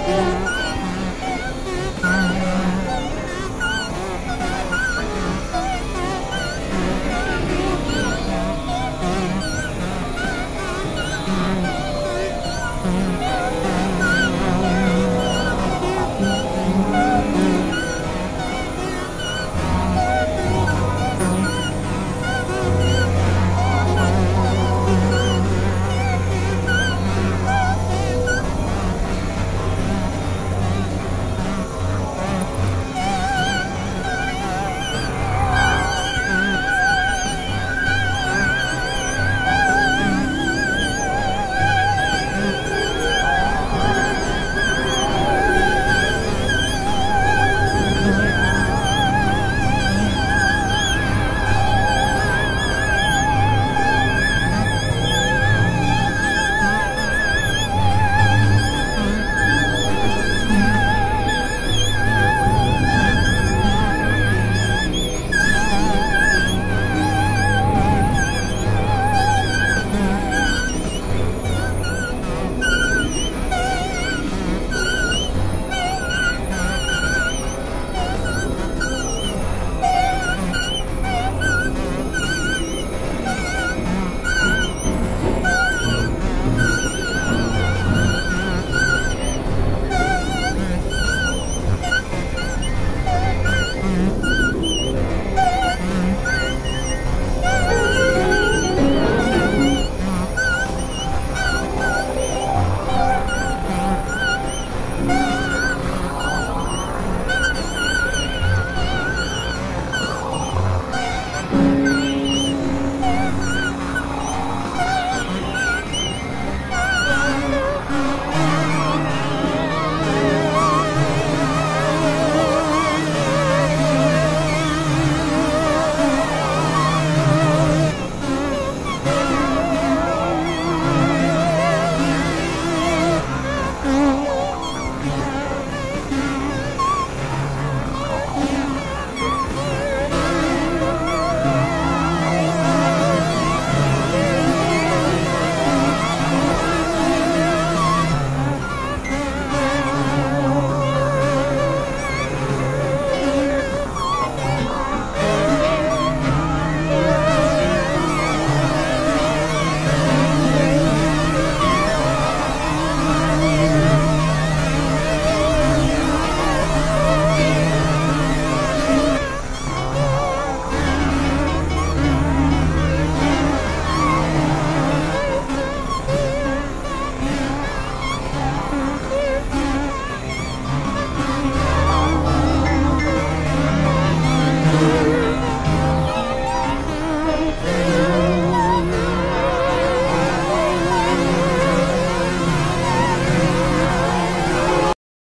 Mm-hmm.